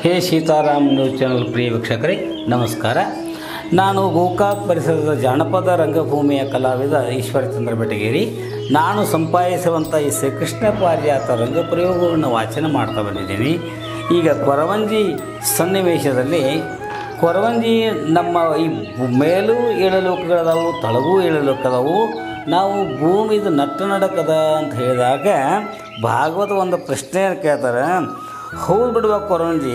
ಹೇ Sitaram news channel ಪ್ರಿಯ ವೀಕ್ಷಕರೇ, ನಮಸ್ಕಾರ. ನಾನು ಗೋಕಾಕ್ ಪರಿಸರದ ಜಾನಪದ ರಂಗಭೂಮಿಯ ಕಲಾವಿದ ಈಶ್ವರಚಂದ್ರ ಬೆಟಗೇರಿ. ನಾನು ಸಂಪಾದಿಸುವಂಥ ಈ ಶ್ರೀಕೃಷ್ಣ ಪಾರಿಜಾತ ರಂಗಪ್ರಯೋಗವನ್ನು ವಾಚನ ಮಾಡ್ತಾ ಬಂದಿದ್ದೀನಿ. ಈಗ ಕೊರವಂಜಿ ಸನ್ನಿವೇಶದಲ್ಲಿ ಕೊರವಂಜಿ ನಮ್ಮ ಈ ಮೇಲೂ ಮೇಲೂ ಏಳಲೋಕಗಳದಾವು, ತಳಗೂ ಏಳಲೋಕದಾವು, ನಾವು ಭೂಮಿದು ನಟ್ಟ ನಡಕದ ಅಂತ ಹೇಳಿದಾಗ ಭಾಗವತ ಒಂದು ಪ್ರಶ್ನೆ ಕೇಳ್ತಾರೆ. ಹೌದು ಬಿಡುವ ಕೊರಂಜಿ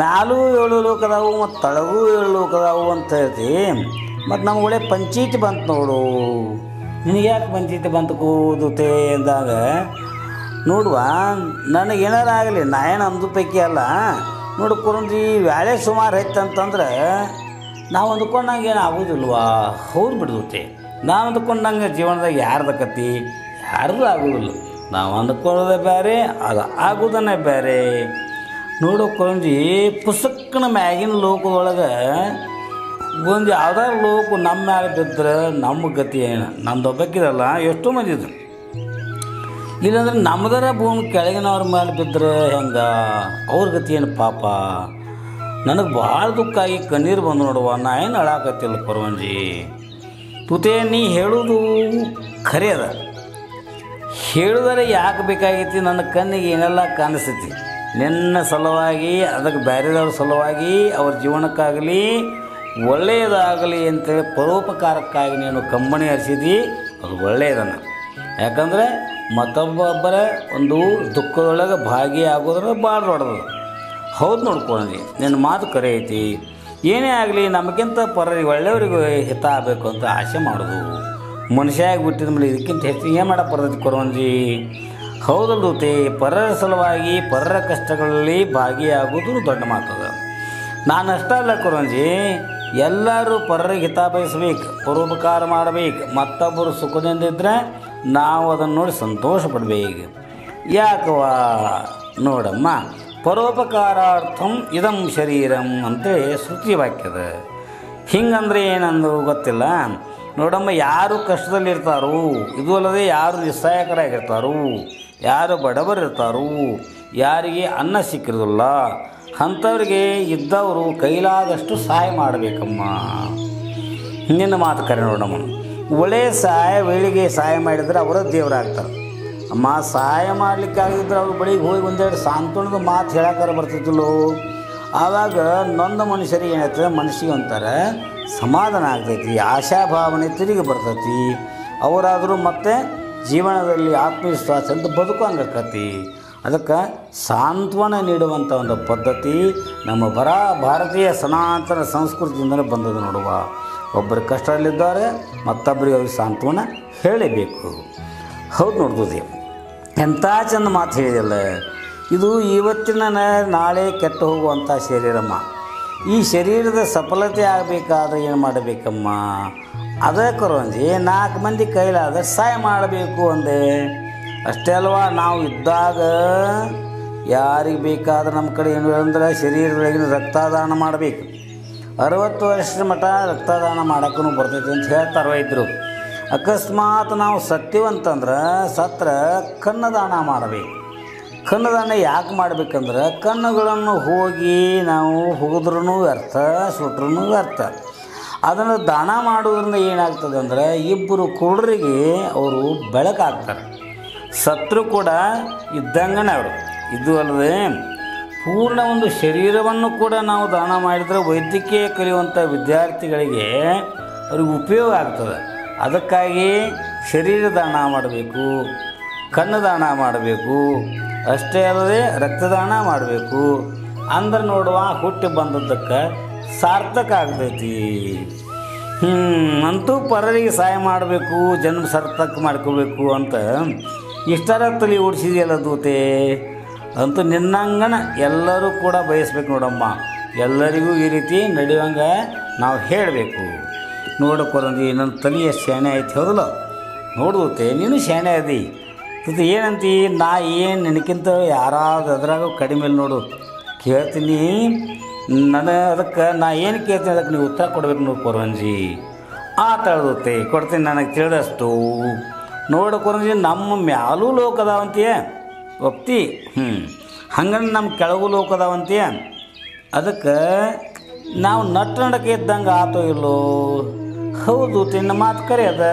ಮ್ಯಾಲೂ ಏಳು ಲೋಕದಾವು ಮತ್ತು ತಳಗೂ ಏಳು ಲೋಕದಾವು ಅಂತ ಹೇಳ್ತಿ. ಮತ್ತು ನಮ್ಗೆ ಒಳ್ಳೆ ಪಂಚಾಯಿತಿ ಬಂತು ನೋಡು. ನಿನಗೆ ಯಾಕೆ ಪಂಚಾಯಿತಿ ಬಂತು ಕೂದುತ್ತೆ ಅಂದಾಗ, ನೋಡುವ ನನಗೇನಾರ ಆಗಲಿ ನಾ ಏನು ಅಂದು ಪೈಕಿ ಅಲ್ಲ. ನೋಡು ಕೊರಂಜಿ ವ್ಯಾಳೆ ಸುಮಾರು ಅಂತಂದ್ರೆ ನಾವು ಅಂದ್ಕೊಂಡಂಗೆ ಏನು ಆಗೋದಿಲ್ವಾ? ಹೌದು ಬಿಡುತ್ತೆ ನಾವು ಅಂದ್ಕೊಂಡಂಗೆ ಜೀವನದಾಗ ಯಾರ್ದ ಕತಿ ಆಗೋದಿಲ್ಲ. ನಾವು ಅಂದ್ಕೊಳ್ಳೋದೇ ಬೇರೆ ಅದು ಆಗೋದನ್ನೇ ಬೇರೆ ನೋಡೋ ಕೊಂಜಿ ಪುಸ್ತಕನ ಮ್ಯಾಗಿನ ಲೋಕದೊಳಗೆ ಒಂದು ಯಾವ್ದಾರ ಲೋಕ ನಮ್ಮ ಮ್ಯಾಲೆ ಬಿದ್ದರೆ ನಮ್ಮ ಗತಿ ಏನು? ನಮ್ದೊಬ್ಬಕ್ಕಿರಲ್ಲ ಎಷ್ಟೋ ಮಂದಿ ಇದ್ರು. ಇಲ್ಲಾಂದ್ರೆ ನಮ್ಮದರ ಭೂಮಿ ಕೆಳಗಿನವ್ರ ಮೇಲೆ ಬಿದ್ದರೆ ಹೆಂಗ? ಅವ್ರ ಗತಿ ಏನು ಪಾಪ? ನನಗೆ ಭಾಳ ದುಃಖ ಆಗಿ ಕಣ್ಣೀರು ಬಂದು ನೋಡುವ, ನಾ ಏನು ಅಳಾಕತ್ತಿಲ್ಲ ಪರವಂಜಿ. ತುತೆ, ನೀ ಹೇಳೋದು ಖರೆ ಅದ. ಹೇಳಿದರೆ ಯಾಕೆ ಬೇಕಾಗೈತಿ ನನ್ನ ಕಣ್ಣಿಗೆ ಏನೆಲ್ಲ ಕಾಣಿಸ್ತೈತಿ? ನಿನ್ನ ಸಲುವಾಗಿ, ಅದಕ್ಕೆ ಬೇರೆದವ್ರ ಸಲುವಾಗಿ, ಅವ್ರ ಜೀವನಕ್ಕಾಗಲಿ, ಒಳ್ಳೆಯದಾಗಲಿ ಅಂತೇಳಿ ಪರೋಪಕಾರಕ್ಕಾಗಿ ನೀನು ಕಂಬಣಿ ಹರಿಸಿದಿ, ಅದು ಒಳ್ಳೆಯದನ್ನು ಯಾಕಂದರೆ ಮತ್ತೊಬ್ಬೊಬ್ಬರ ಒಂದು ದುಃಖದೊಳಗೆ ಭಾಗಿಯಾಗೋದ್ರೆ ಭಾಳ ದೊಡ್ಡದು. ಹೌದು ನೋಡ್ಕೊಂಡಿ ನಿನ್ನ ಮಾತು ಕರೆ ಐತಿ. ಏನೇ ಆಗಲಿ, ನಮಗಿಂತ ಪರ ಒಳ್ಳೆಯವ್ರಿಗೆ ಹಿತ ಆಗಬೇಕು ಅಂತ ಆಸೆ ಮಾಡೋದು. ಮನುಷ್ಯ ಆಗಿಬಿಟ್ಟಿದ ಮೇಲೆ ಇದಕ್ಕಿಂತ ಹೆಚ್ಚು ಏನು ಮಾಡಕ್ಕೆ ಬರ್ತೈತಿ ಕೊರವಂಜಿ ಹೌದಲ್ ದೂತೆ, ಪರರ ಸಲುವಾಗಿ ಪರರ ಕಷ್ಟಗಳಲ್ಲಿ ಭಾಗಿಯಾಗುವುದು ದೊಡ್ಡ ಮಾತದ. ನಾನು ಅಷ್ಟೇ ಅಲ್ಲ ಕೊರವಂಜಿ ಎಲ್ಲರೂ ಪರರಿಗೆ ಹಿತ ಬಯಸ್ಬೇಕು, ಪರೋಪಕಾರ ಮಾಡಬೇಕು. ಮತ್ತೊಬ್ಬರು ಸುಖದಿಂದ ಇದ್ದರೆ ನಾವು ಅದನ್ನು ನೋಡಿ ಸಂತೋಷ ಪಡಬೇಕು. ಯಾಕವಾ ನೋಡಮ್ಮ, ಪರೋಪಕಾರಾರ್ಥಂ ಇದಂ ಶರೀರಂ ಅಂತೇಳಿ ಶ್ರುತಿ ವಾಕ್ಯದ. ಹಿಂಗಂದ್ರೆ ಏನಂದು ಗೊತ್ತಿಲ್ಲ? ನೋಡಮ್ಮ, ಯಾರು ಕಷ್ಟದಲ್ಲಿರ್ತಾರೋ? ಇದು ಅಲ್ಲದೆ ಯಾರು ನಿಸ್ಸಹಾಯಕರಾಗಿರ್ತಾರೋ? ಯಾರು ಬಡವರಿರ್ತಾರೋ? ಯಾರಿಗೆ ಅನ್ನ ಸಿಕ್ಕಿರೋದಿಲ್ಲ? ಅಂಥವ್ರಿಗೆ ಇದ್ದವರು ಕೈಲಾದಷ್ಟು ಸಹಾಯ ಮಾಡಬೇಕಮ್ಮ. ಹಿಂದಿನ ಮಾತು ಕರೆ ನೋಡಮ್ಮ. ಒಳ್ಳೆಯ ಸಹಾಯ, ವೇಳಿಗೆ ಸಹಾಯ ಮಾಡಿದರೆ ಅವರ ದೇವರಾಗ್ತಾರೆ. ಅಮ್ಮ, ಸಹಾಯ ಮಾಡ್ಲಿಕ್ಕೆ ಆಗಿದ್ರೆ ಅವ್ರ ಬಳಿಗೆ ಹೋಗಿ ಒಂದೆರಡು ಸಾಂತ್ವನದ ಮಾತು ಹೇಳಕ್ಕಾರ ಬರ್ತಿದ್ದಿಲ್ಲೋ? ಆವಾಗ ನೊಂದ ಮನುಷ್ಯರಿಗೆ ಏನಾಯ್ತದೆ? ಮನಸ್ಸಿಗೆ ಅಂತಾರೆ ಸಮಾಧಾನ ಆಗ್ತೈತಿ, ಆಶಾಭಾವನೆ ತಿರುಗಿ ಬರ್ತೈತಿ. ಅವರಾದರೂ ಮತ್ತೆ ಜೀವನದಲ್ಲಿ ಆತ್ಮವಿಶ್ವಾಸ ಅಂತ ಬದುಕಂಗಾಕತಿ ಅದಕ್ಕೆ ಸಾಂತ್ವನ ನೀಡುವಂಥ ಒಂದು ಪದ್ಧತಿ ನಮ್ಮ ಬರ ಭಾರತೀಯ ಸನಾತನ ಸಂಸ್ಕೃತಿಯಿಂದಲೇ ಬಂದದ್ದು ನೋಡುವ. ಒಬ್ಬರು ಕಷ್ಟದಲ್ಲಿದ್ದಾರೆ, ಮತ್ತೊಬ್ಬರಿಗೆ ಅವ್ರಿಗೆ ಸಾಂತ್ವನ ಹೇಳಬೇಕು. ಹೌದು ನೋಡ್ಬೋದು ಎಂಥ ಚಂದ ಮಾತು ಹೇಳಿದಲ್ಲ ಇದು ಇವತ್ತಿನ ನಾಳೆ ಕೆಟ್ಟು ಹೋಗುವಂಥ ಶರೀರಮ್ಮ. ಈ ಶರೀರದ ಸಫಲತೆ ಆಗಬೇಕಾದ್ರೆ ಏನು ಮಾಡಬೇಕಮ್ಮ? ಅದೇ ಕೊರಂಜಿ ನಾಲ್ಕು ಮಂದಿ ಕೈಲಾದ್ರೆ ಸಹಾಯ ಮಾಡಬೇಕು ಅಂದೆ. ಅಷ್ಟೇ ಅಲ್ವಾ? ನಾವು ಇದ್ದಾಗ ಯಾರಿಗೆ ಬೇಕಾದ್ರೆ ನಮ್ಮ ಕಡೆ ಏನು ಅಂದ್ರೆ ಶರೀರದೊಳಗಿನ ರಕ್ತದಾನ ಮಾಡಬೇಕು. ಅರವತ್ತು ವರ್ಷದ ಮಠ ರಕ್ತದಾನ ಮಾಡೋಕ್ಕೂ ಬರ್ತೈತಿ ಅಂತ ಹೇಳ್ತಾರ ವೈದ್ಯರು ಅಕಸ್ಮಾತ್ ನಾವು ಸತ್ಯವಂತಂದ್ರೆ ಸತ್ರ ಕನ್ನದಾನ ಮಾಡಬೇಕು. ಕನ್ನದಾನ ಯಾಕೆ ಮಾಡ್ಬೇಕಂದ್ರೆ ಕಣ್ಣುಗಳನ್ನು ಹೋಗಿ ನಾವು ಹೋದ್ರೂ ವ್ಯರ್ಥ ಸುಟ್ರೂ ವ್ಯರ್ಥ. ಅದನ್ನು ದಾನ ಮಾಡೋದ್ರಿಂದ ಏನಾಗ್ತದೆ ಅಂದರೆ ಇಬ್ಬರು ಕುರುಡರಿಗೆ ಅವರು ಬೆಳಕಾಗ್ತಾರೆ ಸತ್ರು ಕೂಡ ಇದ್ದಂಗನೇ ಅವರು. ಇದು ಅಲ್ಲದೆ ಪೂರ್ಣ ಒಂದು ಶರೀರವನ್ನು ಕೂಡ ನಾವು ದಾನ ಮಾಡಿದರೆ ವೈದ್ಯಕೀಯ ಕಲಿಯುವಂಥ ವಿದ್ಯಾರ್ಥಿಗಳಿಗೆ ಅವ್ರಿಗೆ ಉಪಯೋಗ ಆಗ್ತದೆ. ಅದಕ್ಕಾಗಿ ಶರೀರ ದಾನ ಮಾಡಬೇಕು, ಕಣ್ಣು ದಾನ ಮಾಡಬೇಕು ಅಷ್ಟೇ ಅಲ್ಲದೆ ರಕ್ತದಾನ ಮಾಡಬೇಕು. ಅಂದ್ರೆ ನೋಡುವ ಹುಟ್ಟಿ ಬಂದದ್ದಕ್ಕೆ ಸಾರ್ಥಕ ಆಗ್ತೈತಿ. ಹ್ಞೂ ಅಂತೂ ಪರರಿಗೆ ಸಹಾಯ ಮಾಡಬೇಕು, ಜನ್ಮ ಸಾರ್ಥಕ ಮಾಡ್ಕೋಬೇಕು ಅಂತ ಇಷ್ಟರ ತಲೆ ಓಡಿಸಿದೆಯಲ್ಲ ದೂತೆ. ಅಂತೂ ನಿನ್ನಂಗನ ಎಲ್ಲರೂ ಕೂಡ ಬಯಸ್ಬೇಕು ನೋಡಮ್ಮ. ಎಲ್ಲರಿಗೂ ಈ ರೀತಿ ನಡೆಯುವಂಗೆ ನಾವು ಹೇಳಬೇಕು. ನೋಡಕ್ಕೊರಂದಿ ನನ್ನ ತಲೆ ಎಷ್ಟು ಶಾಣೆ ಐತಿ ಹೌದಲ್ಲ ನೋಡುತ್ತೆ ನೀನು ಶಾಣೆ ಅದಿ ಇದು ಏನಂತಿ? ನಾ ಏನು ನಿನಕ್ಕಿಂತ ಯಾರಾದ ಅದ್ರಾಗ ಕಡಿಮೆ ಇಲ್ಲ ನೋಡು. ಕೇಳ್ತೀನಿ. ನನ್ನ ಅದಕ್ಕೆ ನಾ ಏನು ಕೇಳ್ತೀನಿ ಅದಕ್ಕೆ ನೀವು ಉತ್ತರ ಕೊಡ್ಬೇಕು ನೋಡಿ ಕೊರಂಜಿ ಆ ತಳ್ದುತ್ತೆ ಕೊಡ್ತೀನಿ ನನಗೆ ತಿಳಿದಷ್ಟು. ನೋಡು ಕೊರಂಜಿ ನಮ್ಮ ಮ್ಯಾಲೂ ಲೋಕ ಅದಾವಂತೀಯ. ಒಪ್ತಿ? ಹ್ಞೂ ಹಂಗಂದ್ರೆ ನಮ್ಮ ಕೆಳಗು ಲೋಕದವಂತೀಯ ಅದಕ್ಕೆ ನಾವು ನಟ್ಟು ನಡಕ ಇದ್ದಂಗೆ ಆತೋ ಇಲ್ಲೋ? ಹೌದು ತಿನ್ನ ಮಾತು ಕರೆ ಅದ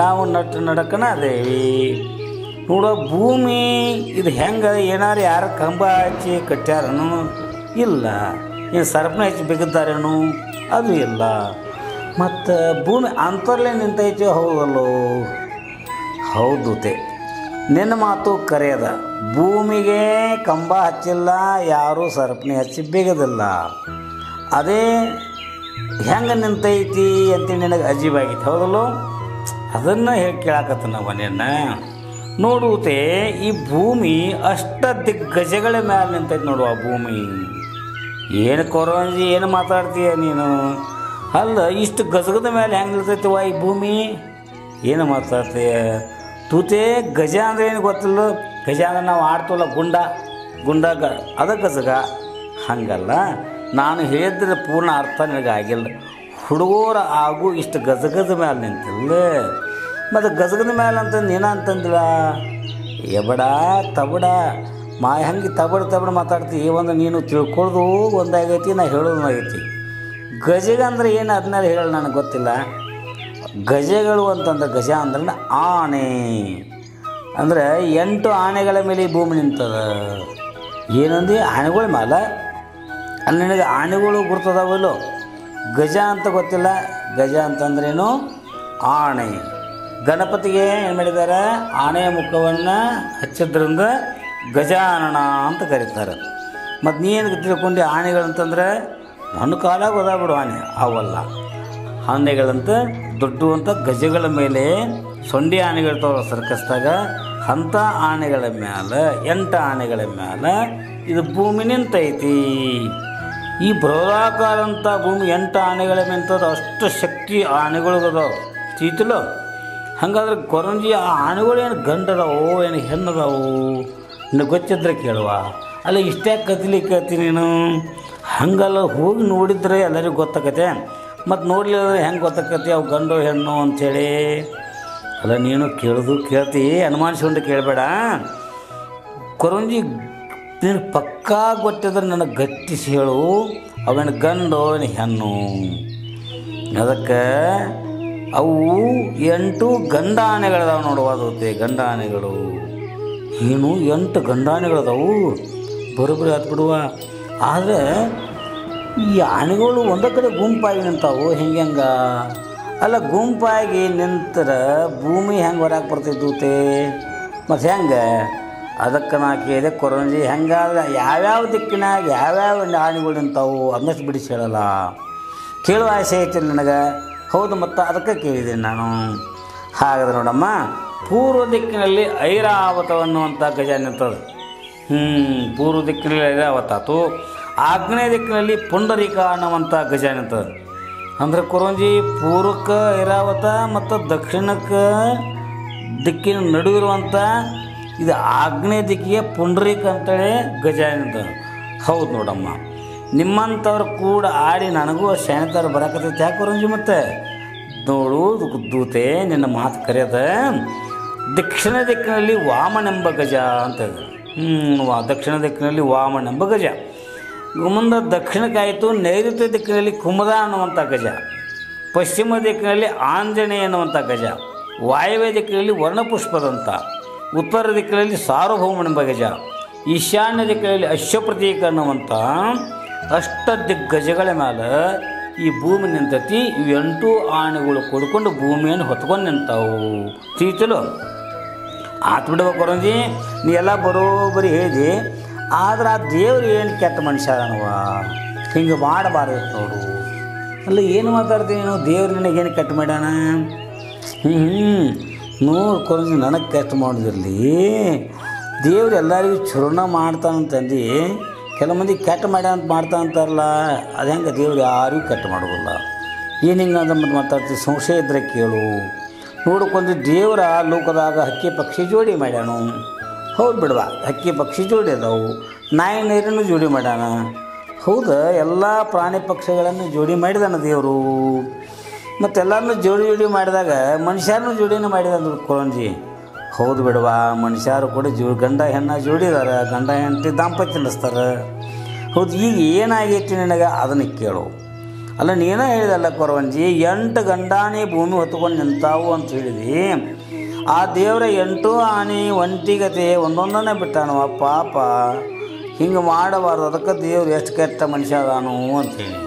ನಾವು ನಟ್ಟು ನಡಕನ ಅದೇವಿ ನೋಡೋ, ಭೂಮಿ, ಇದು ಹೆಂಗೆ, ಏನಾರು ಯಾರು ಕಂಬ ಹಚ್ಚಿ ಕಟ್ಟ್ಯಾರನು? ಇಲ್ಲ. ಏನು ಸರ್ಪನ ಹಚ್ಚಿ ಬಿಗಿದ್ದಾರೇನು? ಅದು ಇಲ್ಲ. ಮತ್ತು ಭೂಮಿ ಅಂತರ್ಲೆ ನಿಂತೈತೆ, ಹೌದಲ್ಲೋ? ಹೌದು ತೇ. ನಿನ್ನ ಮಾತು ಕರೆಯದ. ಭೂಮಿಗೆ ಕಂಬ ಹಚ್ಚಿಲ್ಲ, ಯಾರೂ ಸರಪಣಿ ಹಚ್ಚಿ ಬಿಗದಿಲ್ಲ. ಅದೇ ಹೆಂಗೆ ನಿಂತೈತಿ ಅಂತ ನಿನಗೆ ಅಜೀಬಾಗಿತ್ತು ಹೌದಲ್ಲೋ? ಅದನ್ನು ಹೇಳಿ ಕೇಳಾಕತ್ತ ನಾವು ನಿನ್ನ. ನೋಡುತ್ತೆ ಈ ಭೂಮಿ ಅಷ್ಟ ದಿಗ್ಗಜಗಳ ಮೇಲೆ ನಿಂತೈತೆ ನೋಡು ಆ ಭೂಮಿ. ಏನು ಕೊರೋಂಜಿ ಏನು ಮಾತಾಡ್ತೀಯ ನೀನು? ಅಲ್ಲ, ಇಷ್ಟು ಗಜಗದ ಮೇಲೆ ಹೆಂಗೆ ನಿಲ್ತೈತಿವ ಈ ಭೂಮಿ? ಏನು ಮಾತಾಡ್ತೀಯ? ತೂತೆ ಗಜ ಅಂದ್ರೆ ಏನು ಗೊತ್ತಿಲ್ಲ? ಗಜ ಅಂದ್ರೆ ನಾವು ಆಡ್ತವಲ್ಲ ಗುಂಡ. ಗುಂಡ ಗ, ಅದ ಗಜಗ. ಹಂಗಲ್ಲ, ನಾನು ಹೇಳಿದ್ರೆ ಪೂರ್ಣ ಅರ್ಥ ನನಗೆ ಆಗಿಲ್ಲ ಹುಡುಗರ ಆಗು ಇಷ್ಟು ಗಜಗದ ಮೇಲೆ ನಿಂತಿಲ್ಲ. ಮತ್ತು ಗಜಗದ ಮೇಲೆ ಅಂತ ನೀನ ಅಂತಂದಿಲ್ಲ ಎಬಡ ತಬಡ, ಮಾ ಹೆಂಗೆ ತಬಡ ತಬಡ ಮಾತಾಡ್ತಿ ಒಂದು ನೀನು ತಿಳ್ಕೊಳ್ದು ಒಂದಾಗೈತಿ, ನಾ ಹೇಳೋದು ಆಗೈತಿ ಗಜಗ ಅಂದ್ರೆ ಏನು ಅದನ್ನೆಲ್ಲ ಹೇಳ ನನಗೆ ಗೊತ್ತಿಲ್ಲ. ಗಜಗಳು ಅಂತಂದ್ರೆ ಗಜ ಅಂದ್ರೆ ಆನೆ ಅಂದ್ರೆ ಎಂಟು ಆನೆಗಳ ಮೇಲೆ ಭೂಮಿ ನಿಂತದ. ಏನಂದು? ಆನೆಗಳ ಮೇಲೆ ಅಲ್ಲಿ, ನನಗೆ ಆನೆಗಳು ಗುರ್ತದವಲ್ಲೋ? ಗಜ ಅಂತ ಗೊತ್ತಿಲ್ಲ. ಗಜ ಅಂತಂದ್ರೇನು? ಆಣೆ. ಗಣಪತಿಗೆ ಏನು ಮಾಡಿದ್ದಾರೆ? ಆನೆಯ ಮುಖವನ್ನು ಹಚ್ಚಿದ್ರಿಂದ ಗಜಾನನ ಅಂತ ಕರೀತಾರೆ. ಮತ್ತು ನೀ ಏನು ತಿಳ್ಕೊಂಡು ಆನೆಗಳಂತಂದರೆ, ನನ್ನ ಕಾಲಾಗ ಬಿಡು ಆನೆ ಅವಲ್ಲ ಆನೆಗಳಂತ ದೊಡ್ಡ ಅಂತ ಗಜಗಳ ಮೇಲೆ ಸೊಂಡಿ ಆನೆಗಳು ಸರ್ಕಸ್ದಾಗ ಅಂಥ ಆನೆಗಳ ಮೇಲೆ ಎಂಟು ಆನೆಗಳ ಮೇಲೆ ಇದು ಭೂಮಿ ನಿಂತೈತಿ. ಈ ಬೃಹದಾಕಾರ ಅಂತ ಭೂಮಿ ಎಂಟು ಆನೆಗಳ ನಿಂತದ ಅಷ್ಟು ಶಕ್ತಿ ಆನೆಗಳು ಅದಾವ. ಚೀತಲು? ಹಂಗಾದ್ರೆ ಕೊರಂಜಿ ಆ ಆನೆಗಳು ಏನು ಗಂಡದಾವು, ಏನು ಹೆಣ್ಣದವು? ನಿನಗೆ ಗೊತ್ತಿದ್ರೆ ಕೇಳುವ. ಅಲ್ಲ, ಇಷ್ಟೇ ಕತ್ಲಿ ಕೇಳ್ತೀನಿ ನೀನು. ಹಂಗಲ್ಲ, ಹೋಗಿ ನೋಡಿದ್ರೆ ಎಲ್ಲರಿಗೂ ಗೊತ್ತಾಗತ್ತೆ. ಮತ್ತು ನೋಡಲಿಲ್ಲ ಹೆಂಗೆ ಗೊತ್ತಾಗತ್ತೆ? ಅವು ಗಂಡು, ಹೆಣ್ಣು ಅಂಥೇಳಿ. ಅಲ್ಲ, ನೀನು ಕೇಳೋದು ಕೇಳ್ತಿ, ಅನುಮಾನಿಸ್ಕೊಂಡು ಕೇಳಬೇಡ. ಕೊರಂಜಿ ನೀನು ಪಕ್ಕಾ ಗೊತ್ತಿದ್ರೆ ನನಗೆ ಗಟ್ಟಿಸಿ ಹೇಳು. ಅವನ ಗಂಡು, ಅವನ ಹೆಣ್ಣು? ಅದಕ್ಕೆ ಅವು ಎಂಟು ಗಂಡ ಆನೆಗಳದಾವ ನೋಡುವ ಅದಕ್ಕೆ ಗಂಡ ಆನೆಗಳು ಏನು ಎಂಟು ಗಂಡ ಆನೆಗಳದಾವು ಬರೋಬ್ಬರಿ ಬಿಡುವ. ಆದರೆ ಈ ಆನೆಗಳು ಒಂದೇ ಕಡೆ ಗುಂಪಾಗಿ ನಿಂತಾವು, ಹೆಂಗೆ ಹೆಂಗ? ಅಲ್ಲ ಗುಂಪಾಗಿ ನಿಂತರ ಭೂಮಿ ಹೆಂಗೆ ಹೊರಗೆ ಬರ್ತಿದ್ದೂತೆ ಮತ್ತು ಹೆಂಗೆ? ಅದಕ್ಕೆ ನಾ ಕೇಳಿದೆ ಕೊರಂಜಿ, ಹೆಂಗಾದ್ರೆ ಯಾವ್ಯಾವ ದಿಕ್ಕಿನಾಗ ಯಾವ್ಯಾವ ಆನೆಗಳು ನಿಂತಾವು ಅನ್ನಷ್ಟು ಬಿಡಿಸಿ ಹೇಳಲ್ಲ. ಕೇಳುವ ಆಸೆ ಐತಿ ನನಗೆ. ಹೌದು, ಮತ್ತು ಅದಕ್ಕೆ ಕೇಳಿದ್ದೀನಿ ನಾನು. ಹಾಗಾದ್ರೆ ನೋಡಮ್ಮ, ಪೂರ್ವ ದಿಕ್ಕಿನಲ್ಲಿ ಐರಾವತ ಅನ್ನುವಂಥ ಗಜ ನಿಂತದ. ಹ್ಞೂ ಪೂರ್ವ ದಿಕ್ಕಿನಲ್ಲಿ ಐರಾವತ. ಆತು ಆಗ್ನೇಯ ದಿಕ್ಕಿನಲ್ಲಿ ಪುಂಡರೀಕ ಅನ್ನುವಂಥ ಗಜ ನಿಂತದ. ಅಂದ್ರೆ ಕುರಂಜಿ, ಪೂರ್ವಕ್ಕೆ ಐರಾವತ ಮತ್ತು ದಕ್ಷಿಣಕ್ಕೆ ದಿಕ್ಕಿನ ನಡುವಿರುವಂಥ ಇದು ಆಗ್ನೇಯ ದಿಕ್ಕಿಗೆ ಪುಂಡರೀಕ ಅಂತೇಳಿ ಗಜ ನಿಂತದ. ಹೌದು ನೋಡಮ್ಮ. ನಿಮ್ಮಂಥವ್ರು ಕೂಡ ಆಡಿ ನನಗೂ ಶಾಣಿತವ್ರು ಬರಕತ್ತೈತೆ. ಯಾಕೆ ಬರಂಜಿ ಮತ್ತೆ? ನೋಡು ದೂತೆ, ನಿನ್ನ ಮಾತು ಕರೆಯದ ದಕ್ಷಿಣ ದಿಕ್ಕಿನಲ್ಲಿ ವಾಮನೆಂಬ ಗಜ ಅಂತ ಹ್ಞೂ ವಾ ದಕ್ಷಿಣ ದಿಕ್ಕಿನಲ್ಲಿ ವಾಮನೆಂಬ ಗಜ. ಮುಂದೆ ದಕ್ಷಿಣಕ್ಕಾಯಿತು ನೈಋತ್ಯ ದಿಕ್ಕಿನಲ್ಲಿ ಕುಮದ ಅನ್ನುವಂಥ ಗಜ. ಪಶ್ಚಿಮ ದಿಕ್ಕಿನಲ್ಲಿ ಆಂಜನೇಯ ಅನ್ನುವಂಥ ಗಜ. ವಾಯವ್ಯ ದಿಕ್ಕಿನಲ್ಲಿ ವರ್ಣಪುಷ್ಪದಂಥ. ಉತ್ತರ ದಿಕ್ಕಿನಲ್ಲಿ ಸಾರ್ವಭೌಮನೆಂಬ ಗಜ. ಈಶಾನ್ಯ ದಿಕ್ಕಿನಲ್ಲಿ ಅಶ್ವಪ್ರತೀಕ ಅನ್ನುವಂಥ ಅಷ್ಟ ದಿಗ್ಗಜಗಳ ಮೇಲೆ ಈ ಭೂಮಿ ನಿಂತತಿ ಎಂಟು ಆಣೆಗಳು ಕೊಡ್ಕೊಂಡು ಭೂಮಿಯನ್ನು ಹೊತ್ಕೊಂಡು ನಿಂತಾವು. ತಿಳಿತಲು ಆತ್ ಬಿಡ್ಬೇಕು ನೀ ಎಲ್ಲ ಬರೋಬ್ಬರಿ ಹೇಳಿ ಆದ್ರೆ ಆ ದೇವ್ರು ಏನು ಕೆಟ್ಟ ಮನುಷ್ಯ ಹಿಂಗೆ ಮಾಡಬಾರ್ದು ನೋಡು. ಅಲ್ಲ, ಏನು ಮಾತಾಡ್ತೀನಿ ನೀನು? ದೇವ್ರು ನಿನಗೇನು ಕೆಟ್ಟ ಮಾಡ್ಯಾನ? ಹ್ಞೂ ನೋಡು ಕೊರಂಜಿ, ನನಗೆ ಕೆಟ್ಟ ಮಾಡೋದಿರಲಿ. ದೇವ್ರು ಎಲ್ಲರಿಗೂ ಚೂರ್ಣ ಮಾಡ್ತಾನಂತಂದು. ಕೆಲವು ಮಂದಿ ಕೆಟ್ಟ ಮಾಡ್ಯ ಅಂತ ಮಾಡ್ತಾ ಅಂತಾರಲ್ಲ, ಅದು ಹೆಂಗೆ ದೇವ್ರು ಯಾರೂ ಕೆಟ್ಟ ಮಾಡೋದಿಲ್ಲ. ಏನು ಹಿಂಗೆ ಅಂತ ಮತ್ತೆ ಮಾತಾಡ್ತೀವಿ, ಸಂಶಯ ಇದ್ದರೆ ಕೇಳು. ನೋಡ್ಕೊಂಡು ದೇವರ ಲೋಕದಾಗ ಹಕ್ಕಿ ಪಕ್ಷಿ ಜೋಡಿ ಮಾಡ್ಯಾನು. ಹೌದು ಬಿಡುವ, ಹಕ್ಕಿ ಪಕ್ಷಿ ಜೋಡಿ ಅದಾವು, ನಾಯಿ ನೀರನ್ನು ಜೋಡಿ ಮಾಡ್ಯಾನ. ಹೌದು, ಎಲ್ಲ ಪ್ರಾಣಿ ಪಕ್ಷಿಗಳನ್ನು ಜೋಡಿ ಮಾಡಿದಾನ ದೇವರು. ಮತ್ತೆಲ್ಲರನ್ನೂ ಜೋಡಿ ಜೋಡಿ ಮಾಡಿದಾಗ ಮನುಷ್ಯರನ್ನು ಜೋಡಿನೂ ಮಾಡಿದ ಕೊರಂಜಿ ಹೌದು ಬಿಡವ ಮನುಷ್ಯರು ಕೂಡ ಜೋ, ಗಂಡ ಹೆಣ್ಣ ಜೋಡಿದಾರೆ, ಗಂಡ ಹೆಂಡತಿ ದಾಂಪತ್ಯ ನಡೆಸ್ತಾರೆ. ಹೌದು, ಈಗ ಏನಾಗೈತಿ ನಿನಗೆ? ಅದನ್ನು ಕೇಳು. ಅಲ್ಲ, ನೀನೇ ಹೇಳಿದಲ್ಲ ಕೊರವಂಜಿ, ಎಂಟು ಗಂಡಾನೆ ಭೂಮಿ ಹೊತ್ಕೊಂಡು ನಿಂತಾವು ಅಂತ ಹೇಳಿದಿ. ಆ ದೇವರ ಎಂಟು ಆನೆ ಒಂಟಿಗತೆ ಒಂದೊಂದನ್ನೇ ಬಿಟ್ಟಾನವ, ಪಾಪ. ಹಿಂಗೆ ಮಾಡಬಾರ್ದು, ಅದಕ್ಕೆ ದೇವ್ರು ಎಷ್ಟು ಕೆಟ್ಟ ಮನುಷ್ಯ ಅದಾನು ಅಂತೇಳಿ